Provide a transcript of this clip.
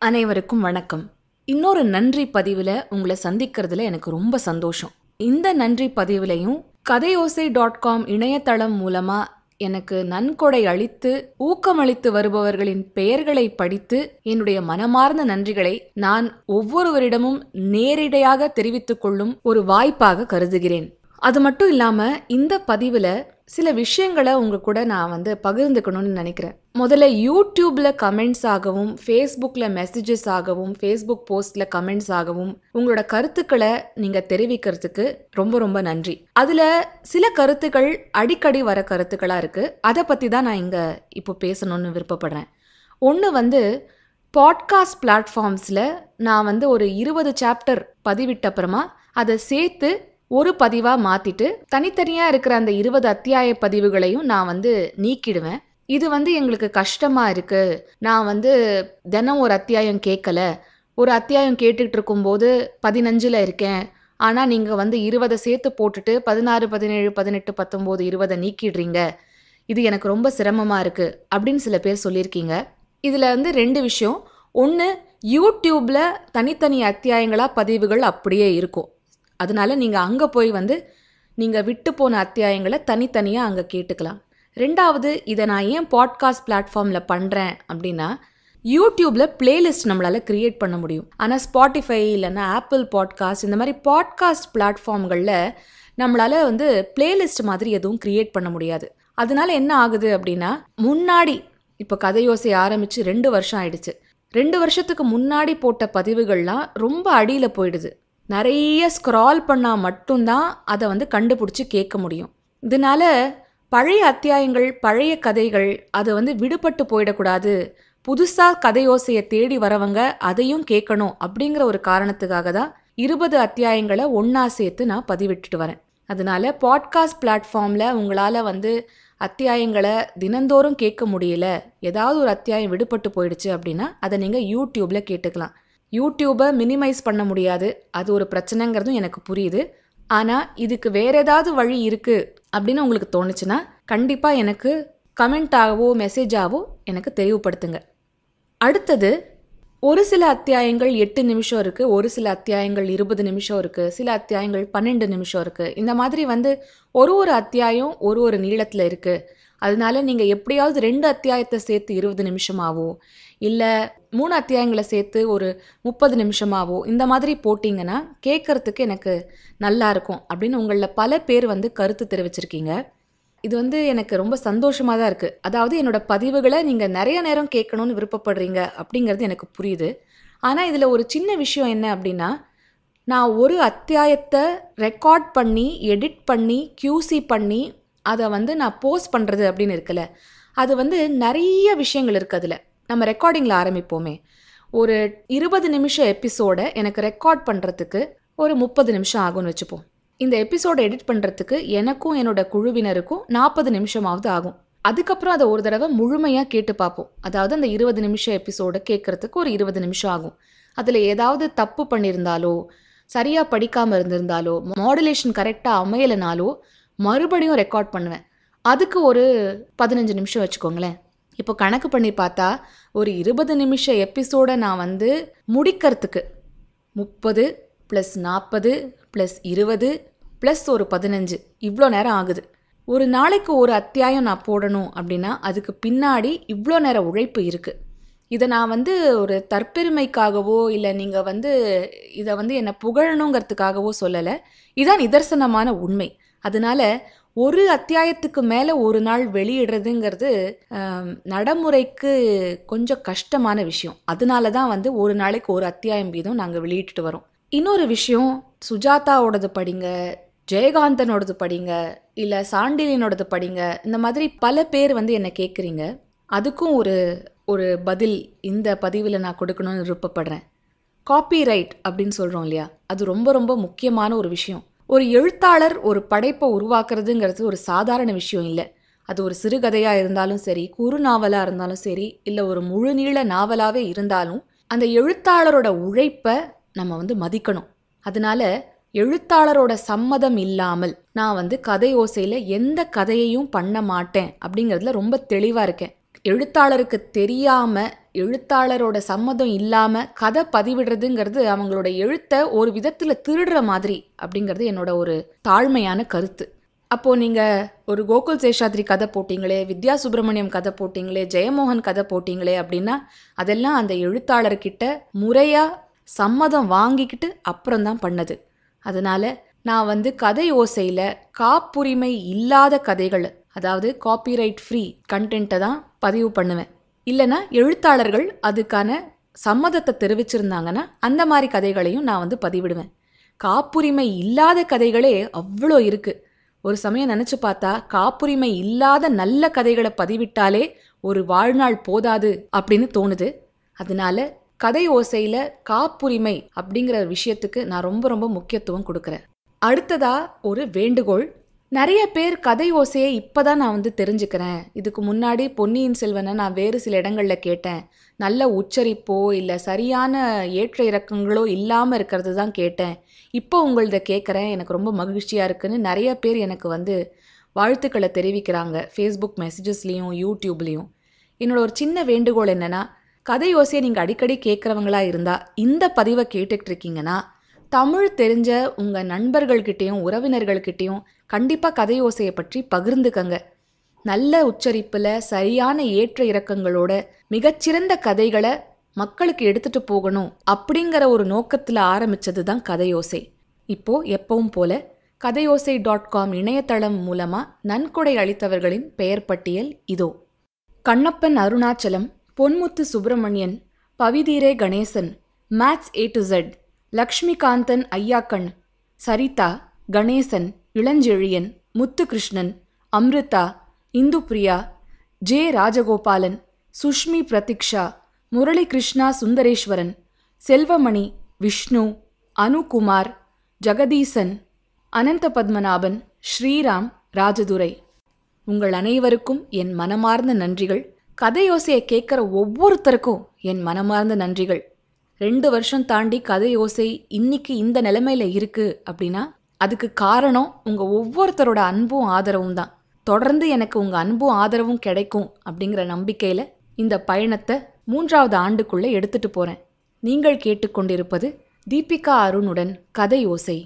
அனைவருக்கும் வணக்கம். இன்னொரு நன்றி பதிவில் உங்களை சந்திக்கிறதுல எனக்கு ரொம்ப சந்தோஷம். இந்த நன்றி பதிவிலையும் கதையோசை டாட் காம் இணையதளம் மூலமாக எனக்கு நன்கொடை அளித்து ஊக்கமளித்து வருபவர்களின் பெயர்களை படித்து என்னுடைய மனமார்ந்த நன்றிகளை நான் ஒவ்வொருவரிடமும் நேரிடையாக தெரிவித்துக் கொள்ளும் ஒரு வாய்ப்பாக கருதுகிறேன். அது மட்டும் இல்லாமல் இந்த பதிவில் சில விஷயங்களை உங்கள் கூட நான் வந்து பகிர்ந்துக்கணும்னு நினைக்கிறேன். முதல்ல யூடியூப்ல கமெண்ட்ஸ் ஆகவும் ஃபேஸ்புக்கில் மெசேஜஸ் ஆகவும் ஃபேஸ்புக் போஸ்ட்ல கமெண்ட்ஸ் ஆகவும் உங்களோட கருத்துக்களை நீங்கள் தெரிவிக்கிறதுக்கு ரொம்ப ரொம்ப நன்றி. அதில் சில கருத்துக்கள் அடிக்கடி வர கருத்துக்களாக இருக்குது அதை பற்றி தான் நான் இங்கே இப்போ பேசணும்னு விருப்பப்படுறேன். ஒன்று வந்து பாட்காஸ்ட் பிளாட்ஃபார்ம்ஸில் நான் வந்து ஒரு இருபது சாப்டர் பதிவிட்ட அப்புறமா அதை சேர்த்து ஒரு பதிவாக மாற்றிட்டு தனித்தனியாக இருக்கிற அந்த இருபது அத்தியாய பதிவுகளையும் நான் வந்து நீக்கிடுவேன். இது வந்து எங்களுக்கு கஷ்டமாக இருக்குது நான் வந்து தினம் ஒரு அத்தியாயம் கேட்கல. ஒரு அத்தியாயம் கேட்டுக்கிட்டு இருக்கும்போது பதினஞ்சில் இருக்கேன். ஆனால் நீங்கள் வந்து இருபதை சேர்த்து போட்டுட்டு பதினாறு பதினேழு பதினெட்டு பத்தொம்போது இருபதை நீக்கிடுறீங்க. இது எனக்கு ரொம்ப சிரமமாக இருக்குது அப்படின்னு சில பேர் சொல்லியிருக்கீங்க. இதில் வந்து ரெண்டு விஷயம். ஒன்று யூடியூப்பில் தனித்தனி அத்தியாயங்களாக பதிவுகள் அப்படியே இருக்கும். அதனால நீங்கள் அங்கே போய் வந்து நீங்கள் விட்டு போன அத்தியாயங்களை தனித்தனியாக அங்கே கேட்டுக்கலாம். ரெண்டாவது இதை நான் ஏன் பாட்காஸ்ட் பிளாட்ஃபார்மில் பண்ணுறேன் அப்படின்னா யூடியூப்பில் பிளேலிஸ்ட் நம்மளால் க்ரியேட் பண்ண முடியும். ஆனால் ஸ்பாட்டிஃபை இல்லைன்னா ஆப்பிள் பாட்காஸ்ட் இந்த மாதிரி பாட்காஸ்ட் பிளாட்ஃபார்ம்களில் நம்மளால் வந்து பிளேலிஸ்ட் மாதிரி எதுவும் க்ரியேட் பண்ண முடியாது. அதனால என்ன ஆகுது அப்படின்னா முன்னாடி இப்போ கதையோசை ஆரம்பித்து ரெண்டு வருஷம் ஆயிடுச்சு. ரெண்டு வருஷத்துக்கு முன்னாடி போட்ட பதிவுகள்லாம் ரொம்ப அடியில் போயிடுது. நிறைய ஸ்க்ரால் பண்ணால் மட்டும்தான் அதை வந்து கண்டுபிடிச்சி கேட்க முடியும். இதனால பழைய அத்தியாயங்கள் பழைய கதைகள் அது வந்து விடுபட்டு போயிடக்கூடாது. புதுசாக கதையோசையை தேடி வரவங்க அதையும் கேட்கணும் அப்படிங்கிற ஒரு காரணத்துக்காக தான் இருபது அத்தியாயங்களை ஒன்றா சேர்த்து நான் பதிவிட்டுட்டு வரேன். அதனால பாட்காஸ்ட் பிளாட்ஃபார்மில் உங்களால் வந்து அத்தியாயங்களை தினந்தோறும் கேட்க முடியல. ஏதாவது ஒரு அத்தியாயம் விடுபட்டு போயிடுச்சு அப்படின்னா அதை நீங்கள் யூடியூப்பில் கேட்டுக்கலாம். யூடியூப்பை மினிமைஸ் பண்ண முடியாது. அது ஒரு பிரச்சனைங்கிறதும் எனக்கு புரியுது. ஆனால் இதுக்கு வேற ஏதாவது வழி இருக்குது அப்படின்னு உங்களுக்கு தோணுச்சுன்னா கண்டிப்பாக எனக்கு கமெண்ட்டாகவோ மெசேஜாகவோ எனக்கு தெளிவுபடுத்துங்க. அடுத்தது ஒரு சில அத்தியாயங்கள் எட்டு நிமிஷம் இருக்குது ஒரு சில அத்தியாயங்கள் இருபது நிமிஷம் இருக்குது சில அத்தியாயங்கள் பன்னெண்டு நிமிஷம் இருக்குது இந்த மாதிரி வந்து ஒரு ஒரு அத்தியாயம் ஒரு ஒரு நீளத்தில் இருக்குது அதனால நீங்கள் எப்படியாவது ரெண்டு அத்தியாயத்தை சேர்த்து இருபது நிமிஷமாவோ இல்லை மூணு அத்தியாயங்களை சேர்த்து ஒரு முப்பது நிமிஷமாவோ இந்த மாதிரி போட்டிங்கன்னா கேட்குறதுக்கு எனக்கு நல்லா இருக்கும் அப்படின்னு உங்களில் பல பேர் வந்து கருத்து தெரிவிச்சிருக்கீங்க. இது வந்து எனக்கு ரொம்ப சந்தோஷமாக தான் இருக்குது அதாவது என்னோட பதிவுகளை நீங்கள் நிறைய நேரம் கேட்கணும்னு விருப்பப்படுறீங்க அப்படிங்கிறது எனக்கு புரியுது. ஆனால் இதில் ஒரு சின்ன விஷயம் என்ன அப்படின்னா நான் ஒரு அத்தியாயத்தை ரெக்கார்ட் பண்ணி எடிட் பண்ணி கியூசி பண்ணி அதை வந்து நான் போஸ்ட் பண்ணுறது அப்படின்னு இருக்குல்ல அது வந்து நிறைய விஷயங்கள் இருக்குது அதில். நம்ம ரெக்கார்டிங்கில் ஆரம்பிப்போமே. ஒரு இருபது நிமிஷம் எபிசோடை எனக்கு ரெக்கார்ட் பண்ணுறதுக்கு ஒரு முப்பது நிமிஷம் ஆகும்னு வச்சுப்போம். இந்த எபிசோடை எடிட் பண்ணுறதுக்கு எனக்கும் என்னோட குழுவினருக்கும் நாற்பது நிமிஷமாவது ஆகும். அதுக்கப்புறம் அதை ஒரு தடவை முழுமையாக கேட்டு பார்ப்போம். அதாவது அந்த இருபது நிமிஷம் எபிசோடை கேட்குறதுக்கு ஒரு இருபது நிமிஷம் ஆகும். அதில் ஏதாவது தப்பு பண்ணியிருந்தாலோ சரியாக படிக்காமல் இருந்திருந்தாலோ மாடுலேஷன் கரெக்டாக அமையலைனாலோ மறுபடியும் ரெக்கார்ட் பண்ணுவேன். அதுக்கு ஒரு பதினஞ்சு நிமிஷம் வச்சுக்கோங்களேன். இப்போ கணக்கு பண்ணி பார்த்தா ஒரு இருபது நிமிஷம் எபிசோடை நான் வந்து முடிக்கிறதுக்கு முப்பது ப்ளஸ் நாற்பது ப்ளஸ் இருபது ப்ளஸ் ஒரு பதினஞ்சு. இவ்வளோ நேரம் ஆகுது. ஒரு நாளைக்கு ஒரு அத்தியாயம் நான் போடணும் அப்படின்னா அதுக்கு பின்னாடி இவ்வளோ நேரம் உழைப்பு இருக்குது இதை நான் வந்து ஒரு தற்பெருமைக்காகவோ இல்லை நீங்கள் வந்து இதை வந்து என்னை புகழணுங்கிறதுக்காகவோ சொல்லலை. இதான் நிதர்சனமான உண்மை. அதனால ஒரு அத்தியாயத்துக்கு மேலே ஒரு நாள் வெளியிடுறதுங்கிறது நடைமுறைக்கு கொஞ்சம் கஷ்டமான விஷயம். அதனால தான் வந்து ஒரு நாளைக்கு ஒரு அத்தியாயம் வீதம் நாங்கள் வெளியிட்டுட்டு வரோம். இன்னொரு விஷயம் சுஜாதாவோடது படிங்க ஜெயகாந்தனோடது படிங்க இல்லை சாண்டிலியனோடது படிங்க இந்த மாதிரி பல பேர் வந்து என்னை கேட்குறீங்க அதுக்கும் ஒரு ஒரு பதில் இந்த பதிவில் நான் கொடுக்கணும்னு விருப்பப்படுறேன். காப்பிரைட் அப்படின்னு சொல்கிறோம் இல்லையா? அது ரொம்ப ரொம்ப முக்கியமான ஒரு விஷயம். ஒரு எழுத்தாளர் ஒரு படைப்பை உருவாக்குறதுங்கிறது ஒரு சாதாரண விஷயம் இல்லை. அது ஒரு சிறுகதையாக இருந்தாலும் சரி குறு நாவலாக இருந்தாலும் சரி இல்லை ஒரு முழுநீள நாவலாகவே இருந்தாலும் அந்த எழுத்தாளரோட உழைப்பை நம்ம வந்து மதிக்கணும். அதனால எழுத்தாளரோட சம்மதம் இல்லாமல் நான் வந்து கதை ஓசையில் எந்த கதையையும் பண்ண மாட்டேன் அப்படிங்கிறதுல ரொம்ப தெளிவாக இருக்கேன். எழுத்தாளருக்கு தெரியாமல் எழுத்தாளரோட சம்மதம் இல்லாமல் கதை பதிவிடுறதுங்கிறது அவங்களோட எழுத்தை ஒரு விதத்தில் திருடுற மாதிரி அப்படிங்கிறது என்னோட ஒரு தாழ்மையான கருத்து. அப்போது நீங்கள் ஒரு கோகுல் சேஷாத்ரி கதை போட்டிங்களே வித்யா சுப்பிரமணியம் கதை போட்டிங்களே ஜெயமோகன் கதை போட்டிங்களே அப்படின்னா அதெல்லாம் அந்த எழுத்தாளர்கிட்ட முறையாக சம்மதம் வாங்கிக்கிட்டு அப்புறம் தான் பண்ணது. அதனால் நான் வந்து கதை ஓசையில் காப்புரிமை இல்லாத கதைகள் அதாவது காப்பிரைட் ஃப்ரீ கண்டென்ட்டை தான் பதிவு பண்ணுவேன். இல்லைன்னா எழுத்தாளர்கள் அதுக்கான சம்மதத்தை தெரிவிச்சிருந்தாங்கன்னா அந்த மாதிரி கதைகளையும் நான் வந்து பதிவிடுவேன். காப்புரிமை இல்லாத கதைகளே அவ்வளோ இருக்குது ஒரு சமயம் நினச்சி பார்த்தா காப்புரிமை இல்லாத நல்ல கதைகளை பதிவிட்டாலே ஒரு வாழ்நாள் போதாது அப்படின்னு தோணுது. அதனால கதை ஓசையில் காப்புரிமை அப்படிங்கிற விஷயத்துக்கு நான் ரொம்ப ரொம்ப முக்கியத்துவம் கொடுக்குறேன். அடுத்ததா ஒரு வேண்டுகோள். நிறைய பேர் கதை ஓசையை இப்போ தான் நான் வந்து தெரிஞ்சுக்கிறேன். இதுக்கு முன்னாடி பொன்னியின் செல்வனை நான் வேறு சில இடங்களில் கேட்டேன். நல்ல உச்சரிப்போ இல்லை சரியான ஏற்ற இறக்கங்களோ இல்லாமல் இருக்கிறது தான் கேட்டேன். இப்போ உங்களத கேட்குறேன் எனக்கு ரொம்ப மகிழ்ச்சியாக இருக்குன்னு நிறைய பேர் எனக்கு வந்து வாழ்த்துக்களை தெரிவிக்கிறாங்க. ஃபேஸ்புக் மெசேஜஸ்லேயும் யூடியூப்லேயும் என்னோட ஒரு சின்ன வேண்டுகோள் என்னென்னா கதை ஓசையை நீங்கள் அடிக்கடி கேட்குறவங்களா இருந்தால் இந்த பதிவை கேட்டுக்கிட்டு இருக்கீங்கன்னா தமிழ் தெரிஞ்ச உங்கள் நண்பர்கள்கிட்டேயும் உறவினர்கள்கிட்டேயும் கண்டிப்பாக கதையோசையை பற்றி பகிர்ந்துக்கங்க. நல்ல உச்சரிப்பில் சரியான ஏற்ற இறக்கங்களோட மிகச்சிறந்த கதைகளை மக்களுக்கு எடுத்துட்டு போகணும் அப்படிங்கிற ஒரு நோக்கத்தில் ஆரம்பிச்சது தான் கதையோசை இப்போது எப்பவும் போல கதையோசை டாட் காம் இணையதளம் மூலமாக நன்கொடை அளித்தவர்களின் பெயர் பட்டியல் இதோ. Kannappan Arunachalam Ponmuthu Subramanian பவிதீரே Ganesan maths A to Z Lakshmikanthan Ayyakkan Saritha Ganesan Ilanchezhiyan Muthukrishnan Amrutha Indupriya J Rajagopalan Sushmi Pratiksha Murali Krishna Sundareswaran Selvamani Vishnu Anukumar Jagadeesan Anantha Padmanabhan Sriram Rajadurai. உங்கள் அனைவருக்கும் என் மனமார்ந்த நன்றிகள். கதையோசையை கேட்குற ஒவ்வொருத்தருக்கும் என் மனமார்ந்த நன்றிகள். ரெண்டு வருஷம் தாண்டி கதை யோசை இன்னைக்கு இந்த நிலைமையில இருக்கு அப்படின்னா அதுக்கு காரணம் உங்க ஒவ்வொருத்தரோட அன்பும் ஆதரவும் தான். தொடர்ந்து எனக்கு உங்க அன்பும் ஆதரவும் கிடைக்கும் அப்படிங்கிற நம்பிக்கையில இந்த பயணத்தை மூன்றாவது ஆண்டுக்குள்ள எடுத்துட்டு போறேன். நீங்கள் கேட்டுக்கொண்டிருப்பது தீபிகா அருணுடன் கதை யோசை